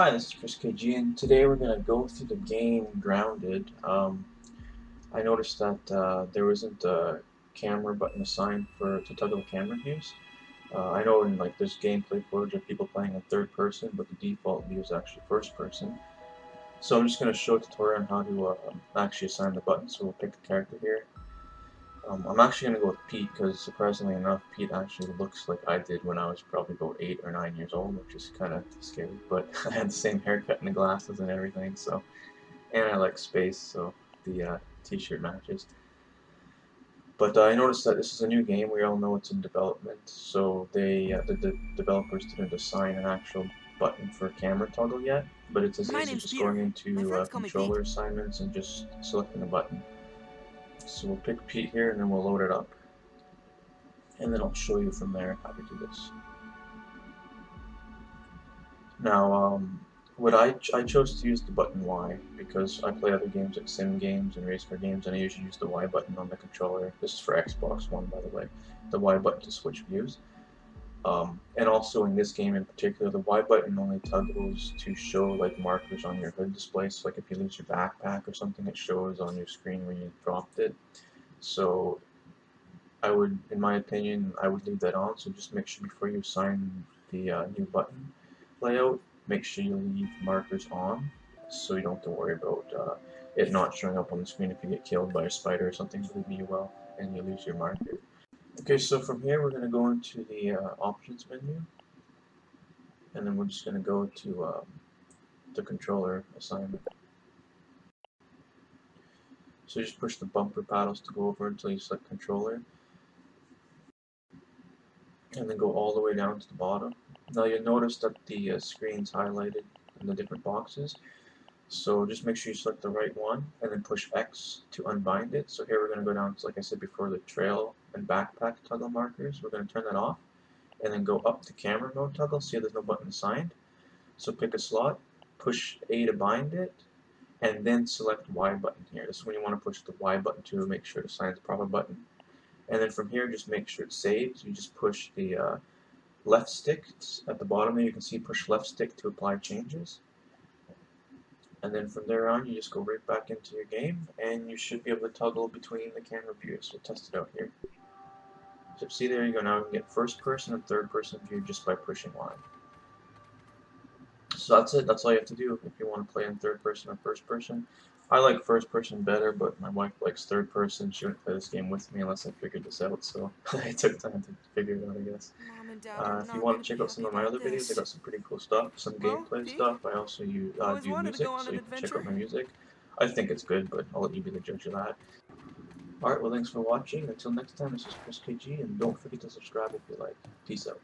Hi, this is Chris KG, and today we're going to go through the game Grounded. Um, I noticed that uh, there wasn't a camera button assigned for to toggle the camera views. Uh, I know in like there's gameplay footage of people playing in third person, but the default view is actually first person. So I'm just going to show a tutorial on how to uh, actually assign the button. So we'll pick the character here. Um, I'm actually going to go with Pete because surprisingly enough, Pete actually looks like I did when I was probably about 8 or 9 years old, which is kind of scary. But I had the same haircut and the glasses and everything, so. And I like space, so the uh, t-shirt matches. But uh, I noticed that this is a new game. We all know it's in development, so they uh, the, the, developers didn't assign an actual button for camera toggle yet. But it's as easy as just going into uh, controller assignments and just selecting a button. So we'll pick Pete here and then we'll load it up. And then I'll show you from there how to do this. Now, um, what I, ch I chose to use the button Y because I play other games like sim games and race car games and I usually use the Y button on the controller. This is for Xbox One by the way. The Y button to switch views. Um, and also in this game in particular, the Y button only toggles to show like markers on your HUD display. So like if you lose your backpack or something, it shows on your screen when you dropped it. So I would, in my opinion, I would leave that on. So just make sure before you assign the uh, new button layout, make sure you leave markers on so you don't have to worry about uh, it not showing up on the screen if you get killed by a spider or something, me you will, and you lose your marker. Okay, so from here we're going to go into the uh, options menu and then we're just going to go to um, the controller assignment. So just push the bumper paddles to go over until you select controller and then go all the way down to the bottom. Now you'll notice that the uh, screen's highlighted in the different boxes. So just make sure you select the right one and then push X to unbind it. So here we're going to go down to, like I said before, the trail and backpack toggle markers. We're going to turn that off and then go up to camera mode toggle. See there's no button assigned. So pick a slot, push A to bind it, and then select Y button here. This is when you want to push the Y button to make sure to assign the proper button. And then from here, just make sure it saves. You just push the uh, left stick at the bottom there. You can see push left stick to apply changes and then from there on you just go right back into your game and you should be able to toggle between the camera views. We'll test it out here. So see there you go now you can get first person and third person view just by pushing Y. So that's it, that's all you have to do if you want to play in third person or first person. I like first person better, but my wife likes third person. She wouldn't play this game with me unless I figured this out, so I took time to figure it out, I guess. Uh, if you want to check out some of my other videos, I got some pretty cool stuff, some gameplay stuff. I also use, uh, do music, so you can check out my music. I think it's good, but I'll let you be the judge of that. Alright, well thanks for watching. Until next time, this is Chris KG, and don't forget to subscribe if you like. Peace out.